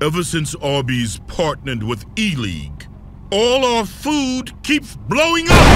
Ever since Arby's partnered with E-League, all our food keeps blowing up!